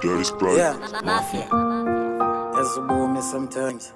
Dirty Sprite. Yeah, mafia. That's a woman sometimes.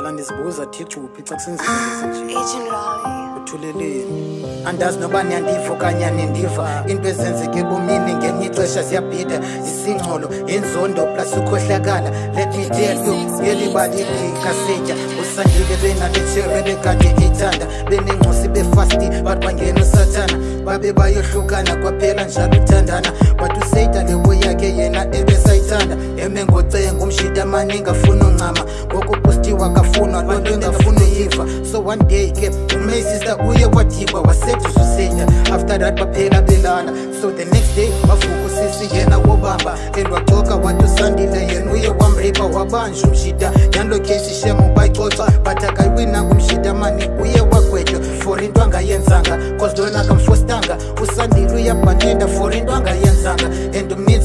dala ndizibuza thixo uphi xa kusenzeuthulelenini andazi noba niyandiva okanye anindiva into ezenzeke ebomini ngenye ixesha ziyabhida zisingcolo yenzondo plus ukhohlakala let me tell you yelibalidikasitya usandile benabetshere bekade ithanda benengcosi befasti bathi bangena usathana babe bayohlukana kwaphela njalo uthandana but useyita lewo yakhe yena ebesayithanda eme ngocenga umshita amaningi afuna uncama ngokupostiwa ndingafuna lo nto ingafuna uyiva so one day ke umaysister uye wadikwa wasethu zusenya after that baphela belala so the next day wavuku sisi yena wobamba and wacoka wantu sandile yena uye wamripa wabanjwa umshida nyandokesi shem bayicoca but akayiwina umshida mani uye wagwetywa for into angayenzanga cause lona kamfostanga usandile uyabhanenda for into angayenzanga and umi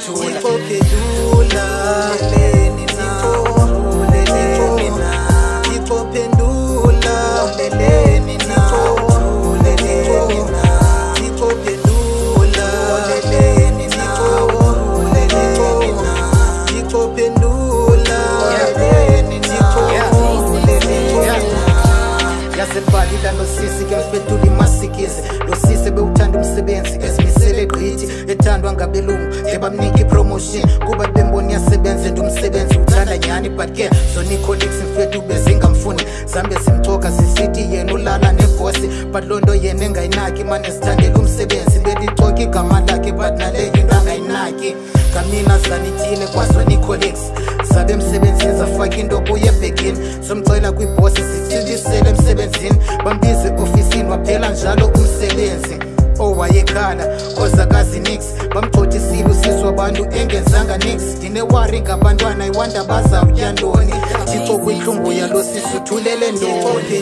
Usipopendula mbeleni yasebhalila losisi kemfetula imasikizi losisi bewuthanda umsebenzi uthandwa ngabelungu ebamnike ipromotion kuba bemboni yasebenze ndumsebenzi uthanda nyhani but ke zonicolix mfethu bezingamfuni zambe zimxoka zisithi yena ulala nebhosi but loo nto yena engayinaki mane zithandela umsebenzi bendixoka igama lakhe but naleyo into angayinaki ngamina zanithile kwazonicolix zabe emsebenzini zafaka into kuye ebhekini somcela kwibhosi zithindisele emsebenzini bambize eofisini waphela njalo umsebenzi owayekhala oh, akazi nix bamcothisile usizwa bantu engenzanga nix ndinewari ngabantwana iwanda bazawutya ntoni thixo kwintlungu yalo sisuthulele ntoni